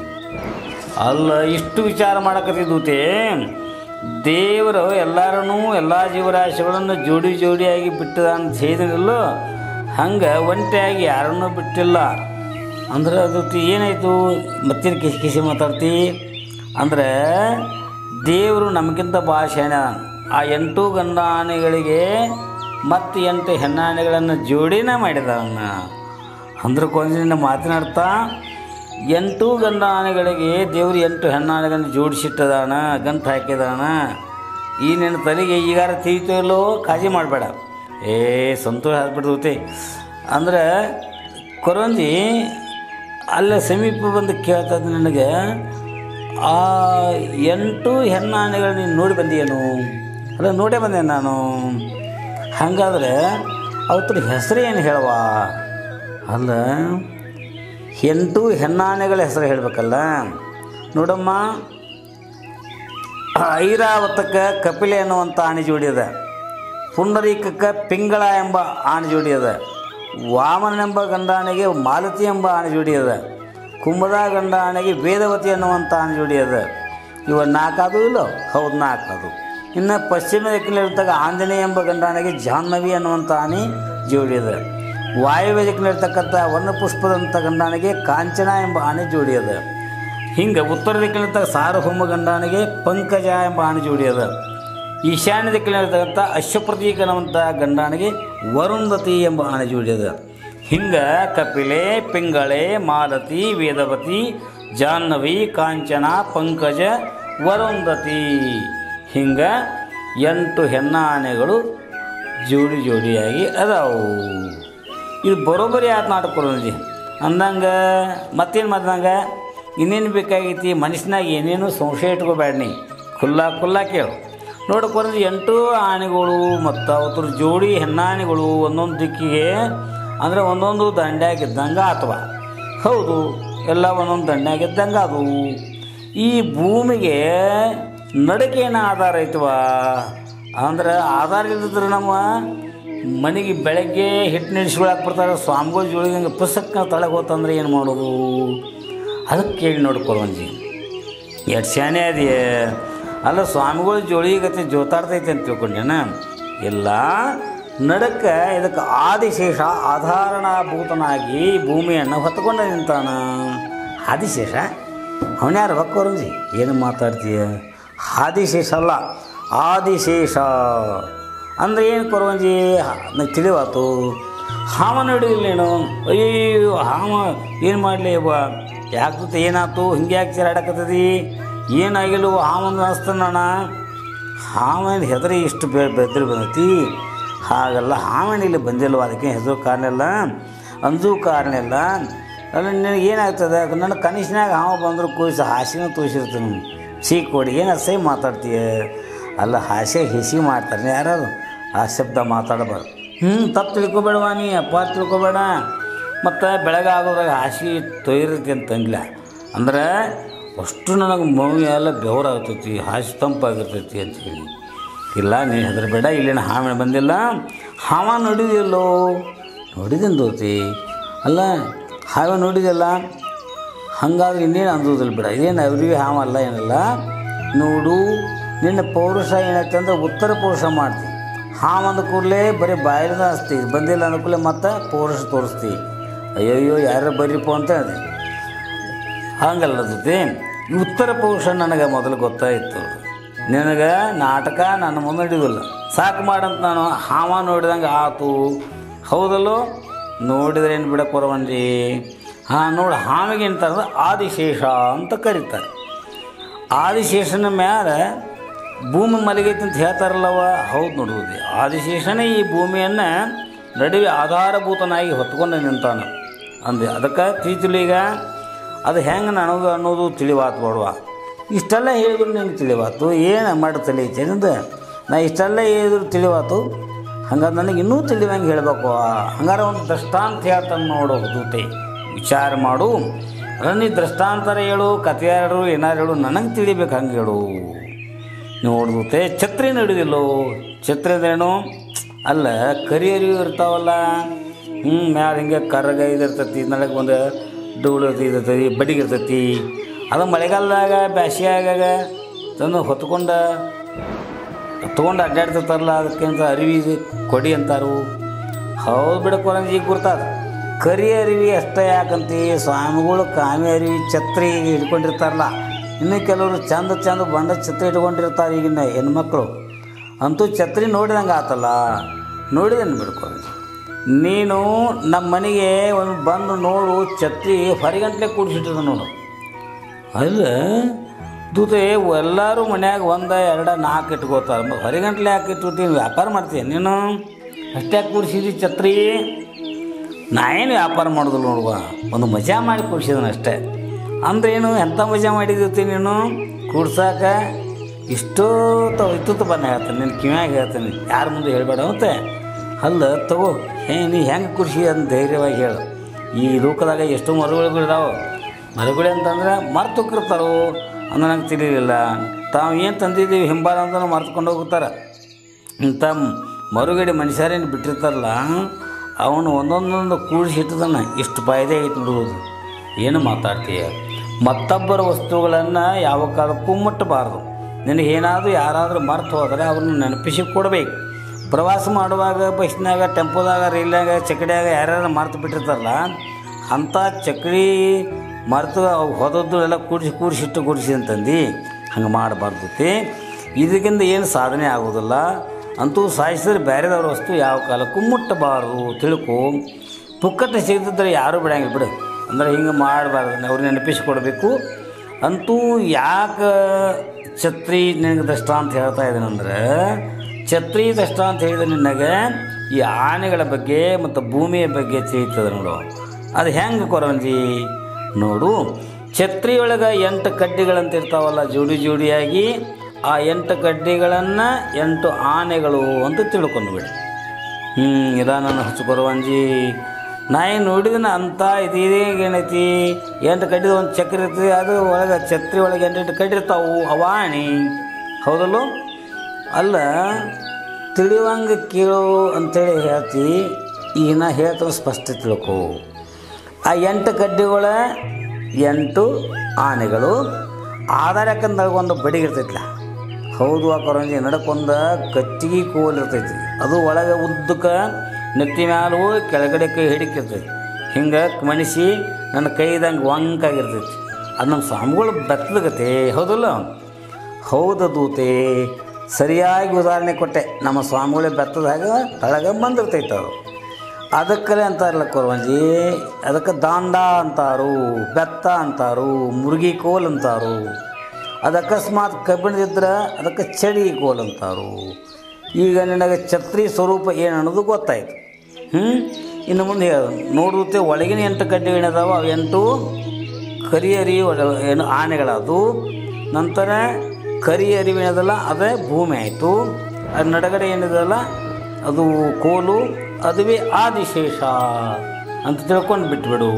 ಅಲ್ಲ, ಇಷ್ಟು ವಿಚಾರ ಮಾಡಕತ್ತಿದ್ದೂತೆ? ದೇವರು ಎಲ್ಲರನ್ನೂ ಎಲ್ಲ ಜೀವರಾಶಿಗಳನ್ನು ಜೋಡಿ ಜೋಡಿಯಾಗಿ ಬಿಟ್ಟದ ಅಂತ ಹೇಳಿದ್ರಲ್ಲೋ, ಹಂಗೆ ಒಂಟಿಯಾಗಿ ಯಾರನ್ನೂ ಬಿಟ್ಟಿಲ್ಲ. ಅಂದ್ರೆ ಅದು ಏನಾಯಿತು? ಮತ್ತಿನ ಕಿಸಿ ಕಿಸಿ ಮಾತಾಡ್ತಿ? ಅಂದ್ರೆ ದೇವರು ನಮಗಿಂತ ಭಾಳ ಆ ಎಂಟು ಗಂಡ ಆನೆಗಳಿಗೆ ಮತ್ತು ಎಂಟು ಹೆಣ್ಣಾನೆಗಳನ್ನು ಜೋಡಿನೇ ಮಾಡಿದ ಅವನ್ನ ಅಂದ್ರೆ ಕೊಂದಿನ ಮಾತನಾಡ್ತಾ ಎಂಟು ಗಂಡ ಆನೆಗಳಿಗೆ ದೇವರು ಎಂಟು ಹೆಣ್ಣಾನೆಗಳನ್ನು ಜೋಡಿಸಿಟ್ಟದಾನ, ಗಂಟು ಹಾಕಿದಾನ. ಈ ನಿನ್ನ ತಲೆಗೆ ಈಗಾರ ತೀರ್ತೋ ಕಾಜಿ ಮಾಡಬೇಡ. ಏ, ಸಂತೋಷ ಆಗ್ಬಿಡ್ತೈತಿ ಅಂದ್ರೆ, ಕೊರಂಜಿ ಅಲ್ಲೇ ಸಮೀಪ ಬಂದು ಕೇಳ್ತದೆ ನನಗೆ, ಆ ಎಂಟು ಹೆಣ್ಣಾನೆಗಳು ನೀನು ನೋಡಿ ಬಂದಿಯೇನು? ಅಲ್ಲ, ನೋಡೇ ಬಂದೆ ನಾನು. ಹಾಗಾದ್ರೆ ಅವತ್ರ ಹೆಸರು ಏನು ಹೇಳುವ ಅಲ್ಲ ಎಂಟು ಹೆಣ್ಣಾನೆಗಳ ಹೆಸರು ಹೇಳಬೇಕಲ್ಲ. ನೋಡಮ್ಮ, ಐರಾವತಕ್ಕೆ ಕಪಿಲೆ ಅನ್ನುವಂಥ ಆಣೆ ಜೋಡಿ ಅದ. ಪುಂಡರೀಕಕ್ಕೆ ಪಿಂಗಳ ಎಂಬ ಆಣೆ ಜೋಡಿ ಅದ. ವಾಮನೆಂಬ ಗಂಡಾಣೆಗೆ ಮಾಲತಿ ಎಂಬ ಆಣೆ ಜೋಡಿ ಅದ. ಕುಂಭದ ಗಂಡ ಆನೆಗೆ ವೇದವತಿ ಅನ್ನುವಂಥ ಆಣೆ ಜೋಡಿ ಅದ. ಇವ ನಾಲ್ಕಾದು ಇಲ್ಲೋ? ಹೌದು, ನಾಲ್ಕಾದು. ಇನ್ನು ಪಶ್ಚಿಮ ದಿಕ್ಕಿನಲ್ಲಿರ್ತಕ್ಕ ಆಂಜನೇಯ ಎಂಬ ಗಂಡಾಣೆಗೆ ಜಾಹ್ನವಿ ಅನ್ನುವಂಥ ಆನೆ ಜೋಡಿ ಅದ. ವಾಯುವ್ಯ ದಿಕ್ಕಿನಲ್ಲಿರ್ತಕ್ಕಂಥ ವರ್ಣಪುಷ್ಪದಂಥ ಗಂಡಾಣಿಗೆ ಕಾಂಚನ ಎಂಬ ಆಣೆ ಜೋಡಿ ಅದ ಹಿಂಗೆ ಉತ್ತರ ದಿಕ್ಕಿನಲ್ಲಿರ್ತಕ್ಕ ಸಾರ್ವಭೌಮ ಗಂಡಾಣಿಗೆ ಪಂಕಜ ಎಂಬ ಆಣೆ ಜೋಡಿ ಅದ ಈಶಾನ್ಯ ದಿಕ್ಕಿನಲ್ಲಿರ್ತಕ್ಕಂಥ ಅಶ್ವಪ್ರತೀಕನವಂಥ ಗಂಡಾಣಿಗೆ ವರುಂಧತಿ ಎಂಬ ಆಣೆ ಜೋಡಿ ಅದ ಹಿಂಗೆ ಕಪಿಲೆ, ಪಿಂಗಳೆ, ಮಾಲತಿ, ವೇದವತಿ, ಜಾಹ್ನವಿ, ಕಾಂಚನ, ಪಂಕಜ ವರುಂಧತಿ ಹಿಂಗೆ ಎಂಟು ಹೆಣ್ಣಾನೆಗಳು ಜೋಡಿ ಜೋಡಿಯಾಗಿ ಅದಾವು. ಇದು ಬರೋಬ್ಬರಿ ಆತ ನಾಟಕ ಅಂದಂಗೆ, ಮತ್ತೇನು ಮಾಡ್ದಂಗೆ? ಇನ್ನೇನು ಬೇಕಾಗೈತಿ? ಮನುಷ್ಯನಾಗ ಏನೇನು ಸಂಶಯ ಇಟ್ಕೋಬೇಡ ನೀ ಖುಲ್ಲಾ ಖುಲ್ಲಾ ಕೇಳು. ನೋಡ್ಕೊಂಡು ಎಂಟು ಆನೆಗಳು ಮತ್ತು ಅವತ್ರ ಜೋಡಿ ಹೆಣ್ಣಾನೆಗಳು ಒಂದೊಂದು ದಿಕ್ಕಿಗೆ, ಅಂದರೆ ಒಂದೊಂದು ದಂಡ್ಯಾಗಿದ್ದಂಗೆ ಅಥವಾ ಹೌದು, ಎಲ್ಲ ಒಂದೊಂದು ದಂಡ್ಯಾಗಿದ್ದಂಗೆ ಅದು ಈ ಭೂಮಿಗೆ ನಡಕೇನ ಆಧಾರ ಐತವ? ಅಂದ್ರೆ ಆಧಾರ ಇಲ್ಲದಿದ್ರೆ ನಮ್ಮ ಮನೆಗೆ ಬೆಳಗ್ಗೆ ಹಿಟ್ಟು ನಿಲ್ಸ್ಕೊಳಕ್ಕೆ ಬರ್ತಾರೆ, ಸ್ವಾಮಿಗಳು ಜೋಳಿಗೆ ಪುಸ್ತಕ ತಳಗೆ ಹೋತಂದ್ರೆ ಏನು ಮಾಡೋದು? ಅದಕ್ಕೆ ಕೇಳಿ ನೋಡ್ಕೊಳ್ವಂಜಿ ಎಷ್ಟು ಶಾನೆ ಅದೇ. ಅಲ್ಲ, ಸ್ವಾಮಿಗಳು ಜೋಳಿಗತ್ತೆ ಜೋತಾಡ್ತೈತೆ ಅಂತ ತಿಳ್ಕೊಂಡೇನ? ಇಲ್ಲ. ನಡಕ ಇದಕ್ಕೆ ಆದಿಶೇಷ ಆಧಾರಣಭೂತನಾಗಿ ಭೂಮಿಯನ್ನು ಹೊತ್ಕೊಂಡು ನಿಂತಾನ. ಆದಿಶೇಷ? ಅವನ್ಯಾರು ಒಕ್ಕೋರಂಜಿ ಏನು ಮಾತಾಡ್ತೀಯ? ಆದಿಶೇಷ ಅಲ್ಲ. ಆದಿಶೇಷ. ಅಂದ್ರೆ ಏನು ಕೊರವಂಜಿ? ನನಗೆ ತಿಳಿವಾತು. ಹಾವ ನಡೆಯಲ್ಲೇನು ಅಯ್ಯೋ ಹಾವ ಏನು ಮಾಡಲಿ ಅವ್ವ ಯಾಕೆ ಏನಾಯ್ತು ಹಿಂಗೆ ಯಾಕೆ ಚಿರಾಡಕತ್ತದಿ ಏನಾಗಿಲ್ಲ ಹಾವಂದು ಅನಿಸ್ತಾನಣ್ಣ ಹಾವೇನು ಹೆದರಿ ಇಷ್ಟು ಬೆ, ಬೆದರಿ ಬಂದೈತಿ. ಹಾಗಲ್ಲ ಹಾವೇನು ಇಲ್ಲಿ ಬಂದಿಲ್ವ? ಅದಕ್ಕೆ ಹೆಸರು ಕಾರಣ ಇಲ್ಲ. ಅಂಜು ಕಾರಣ ಇಲ್ಲ. ಅಲ್ಲ ನಿನಗೆ ಏನಾಗ್ತದೆ? ನನ್ನ ಕನಿಷ್ಠನಾಗ ಹಾವ ಬಂದರೂ ಕೂಸಿ ಹಾಸಿನ ತೋರಿಸಿರ್ತೀನಿ. ಸೀಕ್ ಕೊಡಿ, ಏನು ಸೈ ಮಾತಾಡ್ತೀಯ? ಅಲ್ಲ, ಹಾಸ್ಯ ಹಿಸಿ ಮಾಡ್ತಾರೆ ಯಾರು ಆ ಶಬ್ದ ಮಾತಾಡಬಾರ್ದು. ಹ್ಞೂ ತಪ್ಪು ತಿಳ್ಕೊಬೇಡವಾ ನೀ ಅಪ್ಪ ತಿಳ್ಕೊಬೇಡ. ಮತ್ತು ಬೆಳಗ್ಗೆ ಆಗೋದಾಗ ಹಾಸಿ ತೊಯ್ರತಿ ಅಂತಂಗಿಲ್ಲ ಅಂದ್ರೆ ಅಷ್ಟು ನನಗೆ ಮೌನ ಎಲ್ಲ ಬೆವರಾಗ್ತೈತಿ, ಹಾಸಿ ತಂಪಾಗಿರ್ತೈತಿ ಅಂತ ಹೇಳಿ. ಇಲ್ಲ, ನೀ ಹೆದರಬೇಡ, ಇಲ್ಲಿನ ಹಾವಿನ ಬಂದಿಲ್ಲ. ಹಾವ ನೋಡಿದಿಲ್ಲೋ ನೋಡಿದ್ದೀನಿ ದೋತಿ ಅಲ್ಲ, ಹಾವ ನೋಡಿದೆಯಲ್ಲ? ಹಂಗಾದ್ರೆ ಇನ್ನೇನು ಅಂದೋದಿಲ್ಲ ಬಿಡ. ಏನು ಅವ್ರಿಗೆ ಹಾವಲ್ಲ ಏನಲ್ಲ? ನೋಡು, ನಿನ್ನ ಪೌರುಷ ಏನೈತೆ ಅಂದ್ರೆ ಉತ್ತರ ಪೌರುಷ ಮಾಡ್ತಿ. ಹಾವು ಅಂದ ಕೂಡಲೇ ಬರೀ ಬಾಯಿಲಿಂದ ಹಚ್ತಿ. ಬಂದಿಲ್ಲ ಅಂದ ಕೂಡಲೇ ಮತ್ತೆ ಪೋರ್ಸ್ ತೋರಿಸ್ತಿ. ಅಯ್ಯಯ್ಯೋ ಯಾರು ಬರ್ರಿಪ್ಪ ಅಂತ ಹೇಳಿದೆ ಹಂಗಲ್ಲ ಜೊತೆ ಉತ್ತರ ಪುರುಷ ನನಗೆ ಮೊದಲು ಗೊತ್ತಾಯಿತು. ನಿನಗೆ ನಾಟಕ ನನ್ನ ಮುಂದೆ ಹಿಡಿದಿಲ್ಲ. ಸಾಕು ಮಾಡಂತ ನಾನು ಹಾವ ನೋಡಿದಂಗೆ ಆತು. ಹೌದಲ್ಲೋ? ನೋಡಿದ್ರೆ ಏನು ಬಿಡಕ್ಕೆ ಬರವನ್ರಿ ಹಾಂ, ನೋಡಿ, ಹಾವಿಗೆ ಅಂತಂದ್ರೆ ಆದಿಶೇಷ ಅಂತ ಕರೀತಾರೆ. ಆದಿಶೇಷನ ಮ್ಯಾಲೆ ಭೂಮಿ ಮಲಗೈತಿ ಅಂತ ಹೇಳ್ತಾರಲ್ಲವ? ಹೌದು ನೋಡುವುದು ಆದಿಶೇಷನೇ ಈ ಭೂಮಿಯನ್ನು ನಡುವೆ ಆಧಾರಭೂತನಾಗಿ ಹೊತ್ಕೊಂಡು ನಿಂತಾನೆ. ಅಂದೆ, ಅದಕ್ಕೆ ತಿಳಿತಿಲ್ಲ ಈಗ? ಅದು ಹೆಂಗೆ ನನಗೆ ಅನ್ನೋದು ತಿಳಿವಾತು ಬಾಡುವ ಇಷ್ಟೆಲ್ಲ ಹೇಳಿದ್ರು ನಿಂಗೆ ತಿಳಿವಾತು? ಏನು ಮಾಡಿ ತಿಳಿತೇನಿಂದ ನಾ ಇಷ್ಟೆಲ್ಲ ಹೇಳಿದ್ರು ತಿಳಿವಾತು? ಹಂಗಾರೆ ನನಗೆ ಇನ್ನೂ ತಿಳಿದಂಗೆ ಹೇಳಬೇಕು. ಹಂಗಾರೆ ಒಂದು ದೃಷ್ಟಾಂತ ಹೇಳ್ತಾನೆ ನೋಡೋ ದೂತೆ ವಿಚಾರ ಮಾಡು. ರನ್ನಿ ನೀ ದೃಷ್ಟಾಂತರ ಹೇಳು, ಕಥೆ ಹೇಳು, ಏನಾರು ಹೇಳು, ನನಗೆ ತಿಳಿಬೇಕು ಹಂಗೆ ಹೇಳು. ನೋಡ್ದೂತೆ ಛತ್ರಿ ನಡೆದಿಲ್ಲೋ. ಛತ್ರಿ ಅಂದ್ರೇನು ಅಲ್ಲ ಕರಿ ಅರಿವು ಇರ್ತಾವಲ್ಲ. ಹ್ಞೂ ಮ್ಯಾಲ ಹಿಂಗೆ ಕರ್ರಗ ಇದಿರ್ತೈತಿ ನಳಗೆ ಒಂದು ಡೂಳು ಇರ್ತೈತಿ, ಬಡಿಗೆ ಇರ್ತೈತಿ. ಅದು ಮಳೆಗಾಲದಾಗ ಬ್ಯಾಸಿಯಾಗ ತಂದು ಹೊತ್ಕೊಂಡ ತೊಗೊಂಡು ಅಡ್ಡಾಡ್ತಿರ್ತಾರಲ್ಲ ಅದಕ್ಕಿಂತ ಅರಿವಿ ಕೊಡಿ ಅಂತಾರು. ಹೌದು ಬಿಡ ಕೊರಂಜಿ ಗುರ್ತಾದ. ಕರಿ ಅರಿವಿ ಅಷ್ಟೇ ಯಾಕಂತಿ, ಸ್ವಾಮಿಗಳು ಕಾಮಿ ಅರಿವಿ ಛತ್ರಿ ಹಿಡ್ಕೊಂಡಿರ್ತಾರಲ್ಲ. ಇನ್ನು ಕೆಲವರು ಚಂದ ಚಂದ ಬಂಡ ಛತ್ರಿ ಇಟ್ಕೊಂಡಿರ್ತಾರೆ ಈಗಿನ ಹೆಣ್ಮಕ್ಳು. ಅಂತೂ ಛತ್ರಿ ನೋಡಿದಂಗೆ ಆತಲ್ಲ. ನೋಡಿದಂಗೆ ಬಿಡ್ಕೊಳ್ಳಿ ನೀನು ನಮ್ಮ ಮನೆಗೆ ಒಂದು ಬಂದು ನೋಡು, ಛತ್ರಿ ಹೊರಗಂಟ್ಲೆ ಕೂಡಿಸಿಟ್ಟಿದ ನೋಡು. ಅಲ್ಲ, ದೂತೆ, ಎಲ್ಲರೂ ಮನ್ಯಾಗ ಒಂದು, ಎರಡ, ನಾಲ್ಕು ಇಟ್ಕೋತಾರೆ. ಹೊರಗಂಟ್ಲೆ ಯಾಕೆ ಇಟ್ಕೋತೀನಿ ವ್ಯಾಪಾರ ಮಾಡ್ತೀನಿ ನೀನು? ಅಷ್ಟೇ ಕೂಡಿಸಿದಿ ಛತ್ರಿ? ನಾ ಏನು ವ್ಯಾಪಾರ ಮಾಡೋದಿಲ್ಲ ನೋಡುವ. ಒಂದು ಮಜಾ ಮಾಡಿ ಕೂಡಿಸಿದನು ಅಷ್ಟೇ ಅಂದ್ರೆ ಏನು ಎಂಥ ಮಜಾ ಮಾಡಿದಿರ್ತಿ ನೀನು? ಕೂಡ್ಸಾಕ ಇಷ್ಟೋ ತಾವು ಇತ್ತು ಬನ್ನ ಹೇಳ್ತಾನೆ, ನೀನು ಕಿವ್ಯಾಗ ಹೇಳ್ತಾನೆ, ಯಾರ ಮುಂದೆ ಹೇಳ್ಬೇಡ ಮತ್ತೆ? ಅಲ್ಲ, ತಗೋ, ಹೇ, ನೀ ಹೆಂಗೆ ಕೃಷಿ ಅಂತ ಧೈರ್ಯವಾಗಿ ಹೇಳು. ಈ ಲೋಕದಾಗ ಎಷ್ಟೋ ಮರುಗಳು ಇದಾವೆ ಮರುಗಳು ಅಂತಂದ್ರೆ ಮರ್ತುಕ್ಕಿರ್ತಾರೋ ಅಂದ್ರೆ ನಂಗೆ ತಿಳಿಲಿಲ್ಲ. ತಾವು ಏನು ತಂದಿದ್ದೀವಿ ಹಿಂಬಾಲ ಅಂತ ಮರ್ತ್ಕೊಂಡು ಹೋಗ್ತಾರೆ. ಇಂಥ ಮರುಗಡೆ ಮನುಷ್ಯರೇನು ಬಿಟ್ಟಿರ್ತಾರಲ್ಲ, ಅವನು ಒಂದೊಂದೊಂದು ಕೂಡಿಸಿ ಇಟ್ಟದನ್ನು ಇಷ್ಟು ಫಾಯ್ದೆ ಐತೆ ನೋಡುವುದು ಏನು ಮಾತಾಡ್ತೀಯ? ಮತ್ತೊಬ್ಬರ ವಸ್ತುಗಳನ್ನು ಯಾವ ಕಾಲಕ್ಕೂ ಮುಟ್ಟಬಾರ್ದು. ನಿನಗೇನಾದರೂ ಯಾರಾದರೂ ಮರ್ತು ಹೋದರೆ ಅವ್ರನ್ನ ನೆನಪಿಸಿ ಕೊಡಬೇಕು. ಪ್ರವಾಸ ಮಾಡುವಾಗ ಬಸ್ನಾಗ ಟೆಂಪೋದಾಗ ರೈಲ್ನಾಗ ಚಕಡಿಯಾಗ ಯಾರ್ಯಾರು ಮರ್ತು ಬಿಟ್ಟಿರ್ತಾರಲ್ಲ ಅಂಥ ಚಕ್ಕಡಿ ಮರೆತು ಅವು ಹೊದದ್ದು ಎಲ್ಲ ಕೂಡಿಸಿ ಕೂಡಿಸಿಟ್ಟು ಕೂಡಿಸಿ ಅಂತಂದು, ಹಂಗೆ ಮಾಡಬಾರ್ದತಿ ಇದಕ್ಕಿಂತ ಏನು ಸಾಧನೆ ಆಗೋದಿಲ್ಲ. ಅಂತೂ ಸಾಯಿಸಿದ್ರೆ ಬೇರೆದವ್ರ ವಸ್ತು ಯಾವ ಕಾಲಕ್ಕೂ ಮುಟ್ಟಬಾರದು, ತಿಳ್ಕೊ. ಪುಕ್ಕಟ್ಟ ಸಿಗ್ತಿದ್ರೆ ಯಾರೂ ಬಿಡಂಗಿಲ್ಲ ಬಿಡು. ಅಂದ್ರೆ ಹಿಂಗೆ ಮಾಡಬಾರ್ದು ಅವ್ರು ನೆನಪಿಸಿಕೊಡ್ಬೇಕು ಅಂತೂ ಯಾಕೆ ಛತ್ರಿ ನಿನಗೆ ದಷ್ಟ ಅಂತ ಹೇಳ್ತಾ ಇದ್ದೀನಂದ್ರೆ ಛತ್ರಿ ದಷ್ಟ ಅಂತ ಹೇಳಿದ ನಿನಗೆ ಈ ಆನೆಗಳ ಬಗ್ಗೆ ಮತ್ತು ಭೂಮಿಯ ಬಗ್ಗೆ ತಿಳಿತದೆ ನೋಡು. ಅದು ಹೆಂಗೆ ಕೊರಂಜಿ ನೋಡು, ಛತ್ರಿಯೊಳಗೆ ಎಂಟು ಕಡ್ಡಿಗಳಂತ ಇರ್ತಾವಲ್ಲ, ಜೋಡಿ ಜೋಡಿಯಾಗಿ ಆ ಎಂಟು ಕಡ್ಡಿಗಳನ್ನು ಎಂಟು ಆನೆಗಳು ಅಂತ ತಿಳ್ಕೊಂಡು ಬಿಡಿ ಹ್ಞೂ ಇದನ್ನು ಹಚ್ಚು ಕೊರವಂಜಿ ನಾ ಏನು ನೋಡಿದನ ಅಂತ ಇದೇ ಏನೈತಿ ಎಂಟು ಕಡ್ಡಿದ ಒಂದು ಚಕ್ರ ಇರ್ತದೆ, ಅದು ಒಳಗೆ ಛತ್ರಿ ಒಳಗೆ ಎಂಟೆಂಟು ಕಡ್ಡಿ ಇರ್ತಾವು ಅವಾಣಿ ಹೌದಲ್ಲೋ? ಅಲ್ಲ ತಿಳಿಯುವಂಗೆ ಕೇಳೋ ಅಂತೇಳಿ ಹೇಳ್ತಿ ಈಗ ನಾ ಹೇಳ್ತಾನೆ ಸ್ಪಷ್ಟ ತಿಳ್ಕೊ. ಆ ಎಂಟು ಕಡ್ಡಿಗಳ ಎಂಟು ಆನೆಗಳು, ಆಧಾರ ಯಾಕಂದಾಗ ಒಂದು ಬಡಿಗಿರ್ತೈತಿಲ್ಲ ಹೌದು, ಆ ಕೊರಂಜಿ ನಡಕೊಂದ ಕತ್ತಿಗೆ ಕೋಲ್ ಇರ್ತೈತಿ. ಅದು ಒಳಗೆ ಉದ್ದಕ್ಕೆ ನೆತ್ತಿ ಮ್ಯಾಲೂ ಕೆಳಗಡೆ ಕೈ ಹಿಡಿಕಿರ್ತೈತಿ ಹಿಂಗೆ ಮನಿಸಿ ನನ್ನ ಕೈ ಇದಂಗೆ ವಂಕಾಗಿರ್ತೈತಿ ಅದು ನಮ್ಮ ಸ್ವಾಮಿಗಳು ಬೆತ್ತದಗತೆ ಹೌದಲ್ಲ? ಹೌದ ದೂತೆ, ಸರಿಯಾಗಿ ಉದಾಹರಣೆ ಕೊಟ್ಟೆ. ನಮ್ಮ ಸ್ವಾಮಿಗಳೇ ಬೆತ್ತದಾಗ ತಳಗ ಬಂದಿರ್ತೈತೆ ಅದು. ಅದಕ್ಕಲೆ ಅಂತಾರಲ್ಲ ಕೊರವಂಜಿ, ಅದಕ್ಕೆ ದಾಂಡ ಅಂತಾರು, ಬೆತ್ತ ಅಂತಾರು, ಮುರುಗಿ ಕೋಲ್ ಅಂತಾರು. ಅದು ಅಕಸ್ಮಾತ್ ಕಬ್ಬಿಣದಿದ್ರೆ ಅದಕ್ಕೆ ಚಳಿ ಕೋಲ್ ಅಂತಾರು. ಈಗ ನನಗೆ ಛತ್ರಿ ಸ್ವರೂಪ ಏನು ಅನ್ನೋದು ಗೊತ್ತಾಯ್ತು. ಹ್ಞೂ ಇನ್ನು ಮುಂದೆ ಹೇಳು. ನೋಡುತ್ತೆ ಒಳಗಿನ ಎಂಟು ಕಡ್ಡಿಗಳಿದಾವ ಅವು ಎಂಟು ಕರಿ ಅರಿವು ಒಳ- ಏನು ಆನೆಗಳದು ನಂತರ ಕರಿ ಅರಿವಿನದಲ್ಲ ಅದೇ ಭೂಮಿ ಆಯಿತು. ಅದು ನಡಗಡೆ ಏನಿದೆಯಲ್ಲ ಅದು ಕೋಲು, ಅದುವೇ ಆದಿಶೇಷ ಅಂತ ತಿಳ್ಕೊಂಡು ಬಿಟ್ಬಿಡು.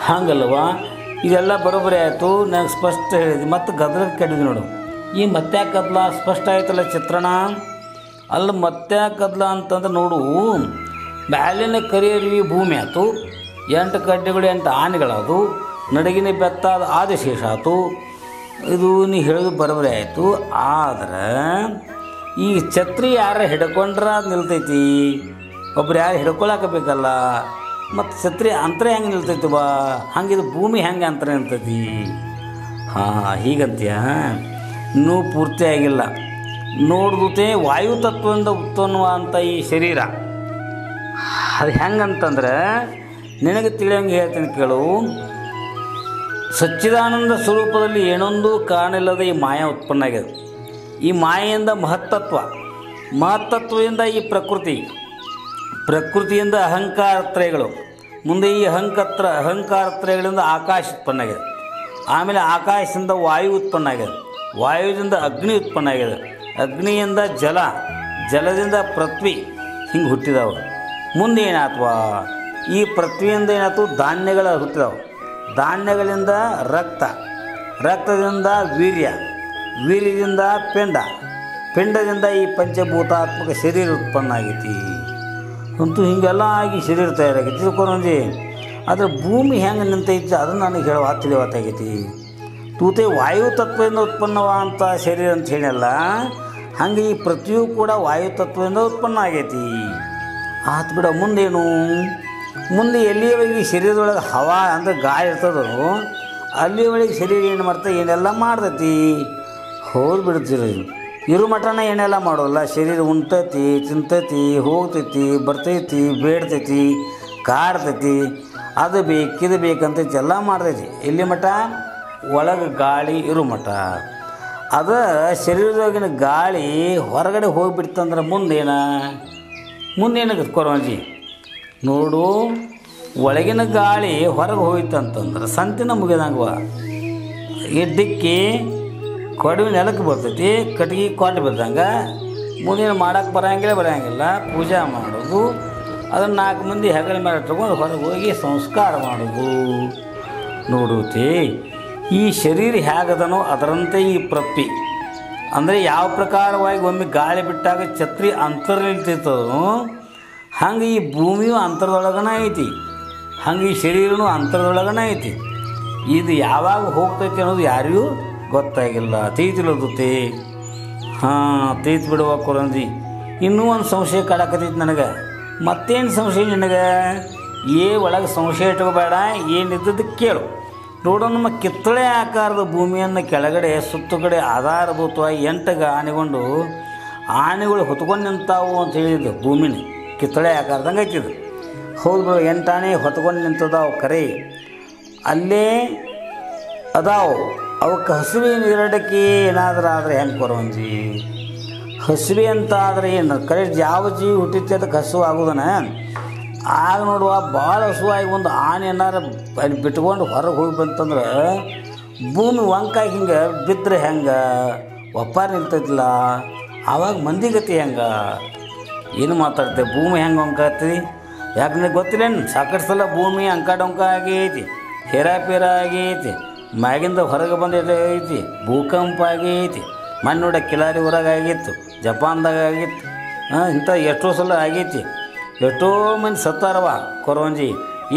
ಹಾಗಲ್ವ ಇದೆಲ್ಲ ಬರೋಬ್ಬರಿ ಆಯಿತು. ನನಗೆ ಸ್ಪಷ್ಟ ಹೇಳಿದೆ ಮತ್ತು ಗದ್ರಕ್ಕೆ ಕೆಡಿದೆ ನೋಡು. ಈ ಮತ್ತೆ ಕದ್ಲ ಸ್ಪಷ್ಟ ಆಯ್ತಲ್ಲ ಚಿತ್ರಣ? ಅಲ್ಲಿ ಮತ್ತೆ ಕದ್ಲ ಅಂತಂದ್ರೆ ನೋಡು, ಮ್ಯಾಲಿನ ಕರಿಯರಿವಿ ಭೂಮಿ ಆಯ್ತು ಎಂಟು ಕಡ್ಡೆಗಳು, ಎಂಟು ಆನೆಗಳದು, ನಡಗಿನ ಬೆತ್ತ ಅದು ಆದಿಶೇಷ ಆಯ್ತು ಇದು ನೀ ಹೇಳೋದು ಬರಬರೇ ಆಯಿತು. ಆದ್ರೆ ಈ ಛತ್ರಿ ಯಾರು ಹಿಡ್ಕೊಂಡ್ರೆ ನಿಲ್ತೈತಿ? ಒಬ್ರು ಯಾರು ಹಿಡ್ಕೊಳಕಬೇಕಲ್ಲ? ಮತ್ತು ಛತ್ರಿ ಅಂತರ ಹೆಂಗೆ ನಿಲ್ತೈತಿ ಬಾ? ಹಂಗೆ ಇದು ಭೂಮಿ ಹೆಂಗೆ ಅಂತರ ನಿಲ್ತೈತಿ? ಹಾಂ, ಹೀಗಂತೀಯ? ಇನ್ನೂ ಪೂರ್ತಿ ಆಗಿಲ್ಲ. ನೋಡ್ದುತೆ ವಾಯು ತತ್ವದಿಂದ ಉತ್ಪನ್ನವಾದಂಥ ಈ ಶರೀರ. ಅದು ಹೆಂಗಂತಂದ್ರೆ, ನಿನಗೆ ತಿಳಿಯಂಗೆ ಹೇಳ್ತೀನಿ ಕೇಳು. ಸಚ್ಚಿದಾನಂದ ಸ್ವರೂಪದಲ್ಲಿ ಏನೊಂದು ಕಾರಣಿಲ್ಲದ ಈ ಮಾಯ ಉತ್ಪನ್ನ ಆಗಿದೆ ಈ ಮಾಯೆಯಿಂದ ಮಹತ್ತತ್ವ, ಮಹತ್ತತ್ವದಿಂದ ಈ ಪ್ರಕೃತಿ, ಪ್ರಕೃತಿಯಿಂದ ಅಹಂಕಾರತ್ರಯಗಳು ಮುಂದೆ ಈ ಅಹಂಕತ್ರ ಅಹಂಕಾರತ್ರಯಗಳಿಂದ ಆಕಾಶ ಉತ್ಪನ್ನ ಆಗಿದೆ ಆಮೇಲೆ ಆಕಾಶದಿಂದ ವಾಯು ಉತ್ಪನ್ನ ಆಗಿದೆ ವಾಯುವಿಂದ ಅಗ್ನಿ ಉತ್ಪನ್ನ ಆಗಿದೆ ಅಗ್ನಿಯಿಂದ ಜಲ, ಜಲದಿಂದ ಪೃಥ್ವಿ ಹಿಂಗೆ ಹುಟ್ಟಿದವು. ಮುಂದೆ ಏನಾತ್ವಾ? ಈ ಪೃಥ್ವಿಯಿಂದ ಏನಾಯ್ತು ಧಾನ್ಯಗಳ ಹುಟ್ಟಿದವು. ಧಾನ್ಯಗಳಿಂದ ರಕ್ತ, ರಕ್ತದಿಂದ ವೀರ್ಯ, ವೀರ್ಯದಿಂದ ಪಿಂಡ, ಪಿಂಡದಿಂದ ಈ ಪಂಚಭೂತಾತ್ಮಕ ಶರೀರ ಉತ್ಪನ್ನ ಆಗೈತಿ. ಅಂತೂ ಹಿಂಗೆಲ್ಲ ಆಗಿ ಶರೀರ ತಯಾರಾಗೈತಿ. ತಿಳ್ಕೊಂಡಿ ಆದರೆ ಭೂಮಿ ಹೆಂಗೆ ನಿಂತೈತಿ ಅದನ್ನು ನನಗೆ ಹೇಳುವ ತಿಳಿವತ್ತಾಗೈತಿ. ತೂತೆ ವಾಯು ತತ್ವದಿಂದ ಉತ್ಪನ್ನವಾದಂಥ ಶರೀರ ಅಂತ ಹೇಳಿಲ್ಲ. ಹಾಗೆ ಈ ಪ್ರತಿಯೂ ಕೂಡ ವಾಯುತತ್ವದಿಂದ ಉತ್ಪನ್ನ ಆಗೈತಿ. ಆತು ಬಿಡ, ಮುಂದೇನು? ಮುಂದೆ ಎಲ್ಲಿಯವರೆಗೆ ಶರೀರದೊಳಗೆ ಹವಾ ಅಂದರೆ ಗಾಳಿ ಇರ್ತದೋ ಅಲ್ಲಿವರೆಗೆ ಶರೀರ ಏನು ಮಾಡ್ತಾ ಏನೆಲ್ಲ ಮಾಡ್ತೈತಿ? ಹೋಗಿ ಬಿಡ್ತೀರಿ ಇರು ಮಟನ ಏನೆಲ್ಲ ಮಾಡೋಲ್ಲ? ಶರೀರ ಉಂಟತಿ, ತಿಂತೈತಿ, ಹೋಗ್ತೈತಿ, ಬರ್ತೈತಿ, ಬೇಡ್ತೈತಿ, ಕಾಡ್ತೈತಿ, ಅದು ಬೇಕಿದು ಬೇಕಂತೈತಿ ಬೇಕಂತ ಎಲ್ಲ ಮಾಡ್ತೈತಿ. ಎಲ್ಲಿ ಮಠ? ಒಳಗೆ ಗಾಳಿ ಇರು ಮಠ ಅದ ಶರೀರದೊಳಗಿನ ಗಾಳಿ ಹೊರಗಡೆ ಹೋಗಿಬಿಡ್ತಂದ್ರೆ ಮುಂದೇನ? ಮುಂದೇನಾಗತ್ತೆ ಕೊರೋನಾಜಿ ನೋಡು, ಒಳಗಿನ ಗಾಳಿ ಹೊರಗೆ ಹೋಯ್ತಂತಂದ್ರೆ ಸಂತಿನ ಮುಗಿದಂಗವ ಇದ್ದಿಕ್ಕಿ ಕೊಡವಿ ನೆಲಕ್ಕೆ ಬರ್ತೈತಿ, ಕಟ್ಗೆ ಕೊಟ್ಟು ಬಿದ್ದಂಗೆ. ಮುಂದಿನ ಮಾಡೋಕ್ಕೆ ಬರಂಗಿಲ್ಲ, ಬರೋಂಗಿಲ್ಲ. ಪೂಜೆ ಮಾಡೋದು ಅದನ್ನು ನಾಲ್ಕು ಮಂದಿ ಹೆಗಲ ಮೇಲೆ ತಗೊಂಡು ಹೊರಗೆ ಹೋಗಿ ಸಂಸ್ಕಾರ ಮಾಡೋದು ನೋಡುತ್ತಿ ಈ ಶರೀರ ಹೇಗದನೋ ಅದರಂತೆ ಈ ಪ್ರತಿ. ಅಂದರೆ ಯಾವ ಪ್ರಕಾರವಾಗಿ ಒಮ್ಮೆ ಗಾಳಿ ಬಿಟ್ಟಾಗ ಛತ್ರಿ ಅಂತರ ನಿಲ್ತಿರ್ತದೋ, ಹಂಗೆ ಈ ಭೂಮಿಯು ಅಂತರದೊಳಗನ ಐತಿ. ಹಂಗೆ ಈ ಶರೀರನೂ ಅಂತರದೊಳಗನ ಐತಿ. ಇದು ಯಾವಾಗ ಹೋಗ್ತೈತಿ ಅನ್ನೋದು ಯಾರಿಗೂ ಗೊತ್ತಾಗಿಲ್ಲ. ತೀತಿಲೋದುತ್ತೆ ಹಾಂ ತೀತ್ ಬಿಡುವ ಕೊರಂಜಿ. ಇನ್ನೂ ಒಂದು ಸಂಶಯ ಕಾಡಕತ್ತೈತಿ ನನಗೆ. ಮತ್ತೇನು ಸಂಶಯ ನಿನಗೆ? ಏ ಒಳಗೆ ಸಂಶಯ ಇಟ್ಕೋಬೇಡ, ಏನಿದ್ದದ್ದು ಕೇಳು. ನೋಡು, ನಮ್ಮ ಕಿತ್ತಳೆ ಆಕಾರದ ಭೂಮಿಯನ್ನು ಕೆಳಗಡೆ ಸುತ್ತು ಕಡೆ ಆಧಾರಭೂತವಾಗಿ ಎಂಟಗ ಆನೆಗೊಂಡು ಆನೆಗಳು ಹೊತ್ಕೊಂಡು ನಿಂತಾವು ಅಂತ ಹೇಳಿದ್ದು ಭೂಮಿನ ಕಿತ್ತಳೆ ಆಕಾರದಂಗೆ ಐತಿದು ಹೌದು ಎಂಟು ಆನೆ ಹೊತ್ಕೊಂಡು ನಿಂತದಾವು ಕರೆ. ಅಲ್ಲೇ ಅದಾವು. ಅವಕ್ಕೆ ಹಸಿವೆ ನೀರಡಕ್ಕೆ ಏನಾದರೂ ಆದರೆ ಹೆಂಗೆ ಕೊರೋಂಜಿ ಹಸಿವೆ ಅಂತ ಆದರೆ ಏನು? ಕರೆ, ಯಾವ ಜೀವಿ ಹುಟ್ಟಿತ್ತೆ ಅದಕ್ಕೆ ಹಸು ಆಗ ನೋಡುವ ಭಾಳ ಹಸುವಾಗಿ ಒಂದು ಆನೆ ಏನಾರು ಬಿಟ್ಕೊಂಡು ಹೊರಗೆ ಹೋಗಿ ಬಂತಂದ್ರೆ, ಭೂಮಿ ವಂಕಾಗಿ ಹಿಂಗೆ ಬಿದ್ದರೆ ಹೆಂಗೆ? ಒಪ್ಪಾರ ನಿಲ್ತೈತಿಲ್ಲ. ಆವಾಗ ಮಂದಿ ಗತಿ ಹೆಂಗೆ? ಏನು ಮಾತಾಡ್ತೆ? ಭೂಮಿ ಹೆಂಗೆ ವಂಕಾತಿ ಯಾಕಂದ್ರೆ ಗೊತ್ತಿಲ್ಲೇನು? ಸಾಕಷ್ಟು ಸಲ ಭೂಮಿ ಅಂಕ ಡೊಂಕ ಆಗೈತಿ ಹೇರಾಪೇರ ಆಗೈತಿ ಮ್ಯಾಗಿಂದ ಹೊರಗೆ ಐತಿ, ಭೂಕಂಪ ಆಗೈತಿ ಮಣ್ಣು ಕಿಲಾರಿ ಊರಾಗ ಆಗಿತ್ತು, ಜಪಾನ್ದಾಗ ಆಗಿತ್ತು, ಹಾಂ ಇಂಥ ಎಷ್ಟೋ ಸಲ ಆಗೈತಿ. ಎಷ್ಟೋ ಮಂದಿ ಸತ್ತಾರವ ಕೊರೋಂಜಿ